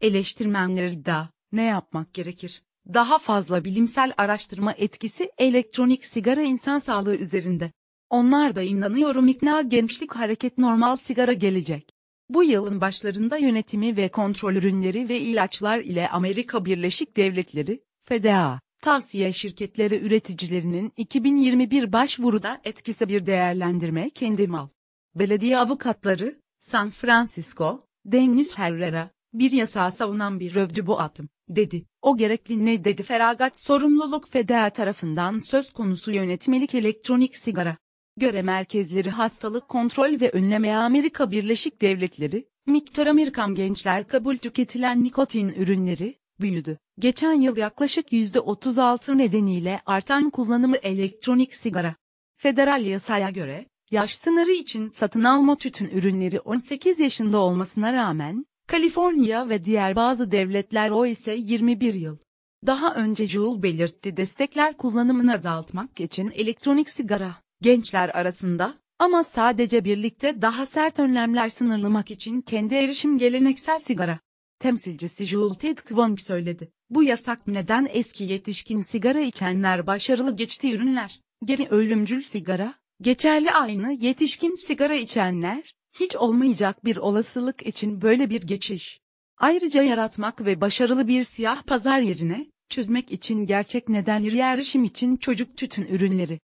Eleştirmenler iddia, ne yapmak gerekir? Daha fazla bilimsel araştırma etkisi elektronik sigara insan sağlığı üzerinde. Onlar da inanıyorum ikna gençlik hareket normal sigara gelecek. Bu yılın başlarında yönetimi ve kontrol ürünleri ve ilaçlar ile Amerika Birleşik Devletleri, FDA, tavsiye şirketleri üreticilerinin 2021 başvuruda etkisi bir değerlendirme kendi mal. Belediye avukatları, San Francisco, Dennis Herrera, bir yasağı savunan bir övdü bu adım, dedi. O gerekli ne dedi feragat sorumluluk FDA tarafından söz konusu yönetmelik elektronik sigara. Göre merkezleri hastalık kontrol ve önleme Amerika Birleşik Devletleri, miktar Amerikan gençler kabul tüketilen nikotin ürünleri, büyüdü. Geçen yıl yaklaşık %36 nedeniyle artan kullanımı elektronik sigara. Federal yasaya göre, yaş sınırı için satın alma tütün ürünleri 18 yaşında olmasına rağmen, Kaliforniya ve diğer bazı devletler o ise 21 yıl. Daha önce Juul belirtti destekler kullanımını azaltmak için elektronik sigara, gençler arasında, ama sadece birlikte daha sert önlemler sınırlamak için kendi erişim geleneksel sigara. Temsilcisi Juul Ted Kwong söyledi. Bu yasak neden eski yetişkin sigara içenler başarılı geçti ürünler, geri ölümcül sigara, geçerli aynı yetişkin sigara içenler, hiç olmayacak bir olasılık için böyle bir geçiş. Ayrıca yaratmak ve başarılı bir siyah pazar yerine, çözmek için gerçek nedenleri erişim için çocuk tütün ürünleri.